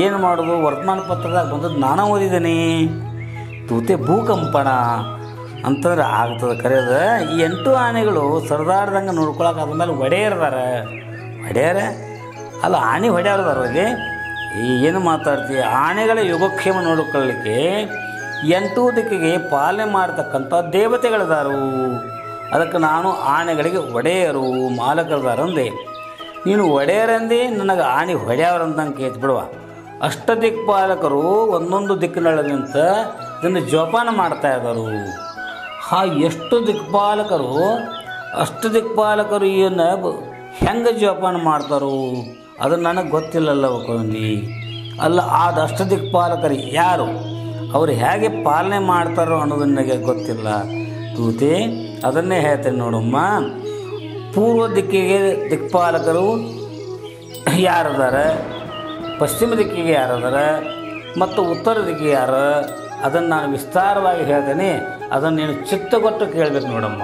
ಏನು ಮಾಡೋದು? ವರ್ತಮಾನ ಪತ್ರದಾಗ ಬಂದದ್ದು ನಾನು ಓದಿದ್ದೀನಿ. ತೂತೆ ಭೂಕಂಪನ ಅಂತಂದ್ರೆ ಆಗ್ತದೆ ಕರೆಯೋದು. ಈ ಎಂಟು ಆನೆಗಳು ಸರದಾಡ್ದಂಗೆ ನೋಡ್ಕೊಳಕ್ಕೆ ಅದ್ಮೇಲೆ ಒಡೆಯರ್ದಾರ ಒಡೆಯರ ಅಲ್ಲ, ಆನೆ ಹೊಡೆಯರ್ದಾರ ಅಲ್ಲಿ? ಈ ಏನು ಮಾತಾಡ್ತೀವಿ ಆನೆಗಳ ಯೋಗಕ್ಷೇಮ ನೋಡ್ಕೊಳ್ಳಿಕ್ಕೆ ಎಂಟು ದಿಕ್ಕಿಗೆ ಪಾಲನೆ ಮಾಡ್ತಕ್ಕಂಥ ದೇವತೆಗಳಿದಾರು. ಅದಕ್ಕೆ ನಾನು ಆನೆಗಳಿಗೆ ಒಡೆಯರು, ಮಾಲಕರದಾರು ನೀನು ಒಡೆಯರಂದಿ ನನಗೆ ಆನೆ ಹೊಡೆಯವ್ರಂತಂಗೆ ಕೇತ್ ಬಿಡುವ. ಅಷ್ಟ ದಿಕ್ಪಾಲಕರು ಒಂದೊಂದು ದಿಕ್ಕಿನೊಳಗೆ ನಿಂತ ಇದನ್ನು ಜೋಪಾನ ಮಾಡ್ತಾ ಇದ್ದರು. ಹಾ, ಎಷ್ಟು ದಿಕ್ಪಾಲಕರು, ಅಷ್ಟು ದಿಕ್ಪಾಲಕರು ಬ- ಹೆಂಗೆ ಜೋಪಾನ ಮಾಡ್ತಾರೋ ಅದು ನನಗೆ ಗೊತ್ತಿಲ್ಲಲ್ಲ ಒಂದು ಅಲ್ಲ, ಆದ ಅಷ್ಟು ದಿಕ್ಪಾಲಕರು ಯಾರು? ಅವರು ಹೇಗೆ ಪಾಲನೆ ಮಾಡ್ತಾರೋ ಅನ್ನೋದು ನನಗೆ ಗೊತ್ತಿಲ್ಲ. ತೂತಿ, ಅದನ್ನೇ ಹೇಳ್ತೇನೆ ನೋಡಮ್ಮ. ಪೂರ್ವ ದಿಕ್ಕಿಗೆ ದಿಕ್ಪಾಲಕರು ಯಾರದಾರ, ಪಶ್ಚಿಮ ದಿಕ್ಕಿಗೆ ಯಾರದಾರ ಮತ್ತು ಉತ್ತರ ದಿಕ್ಕಿಗೆ ಯಾರು ಅದನ್ನು ನಾನು ವಿಸ್ತಾರವಾಗಿ ಹೇಳ್ತೇನೆ. ಅದನ್ನು ನೀನು ಚಿತ್ತಗೊಟ್ಟು ಕೇಳಬೇಕು ನೋಡಮ್ಮ.